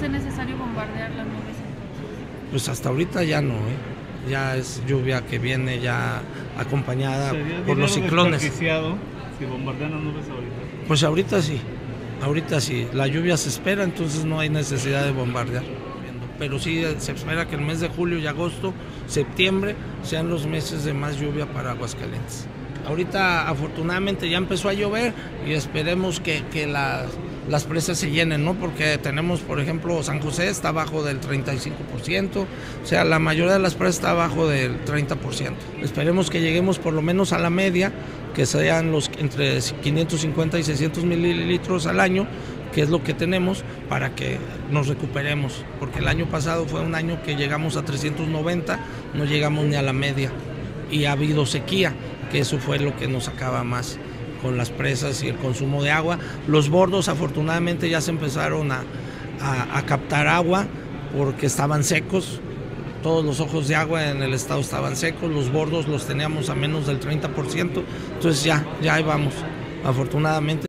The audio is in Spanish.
ser necesario bombardear las nubes entonces? Pues hasta ahorita ya no, ¿eh? ya es lluvia que viene ya acompañada por los ciclones. Si bombardean las nubes ahorita. Pues ahorita sí, ahorita sí. La lluvia se espera, entonces no hay necesidad de bombardear. Pero sí se espera que el mes de julio y agosto, septiembre, sean los meses de más lluvia para Aguascalientes. Ahorita afortunadamente ya empezó a llover y esperemos que, que las, las presas se llenen, ¿no? Porque tenemos, por ejemplo, San José está abajo del 35%, o sea, la mayoría de las presas está abajo del 30%. Esperemos que lleguemos por lo menos a la media, que sean los entre 550 y 600 mililitros al año, que es lo que tenemos para que nos recuperemos, porque el año pasado fue un año que llegamos a 390, no llegamos ni a la media y ha habido sequía que eso fue lo que nos acaba más con las presas y el consumo de agua. Los bordos afortunadamente ya se empezaron a, a, captar agua porque estaban secos, todos los ojos de agua en el estado estaban secos, los bordos los teníamos a menos del 30%, entonces ya, ya ahí vamos, afortunadamente.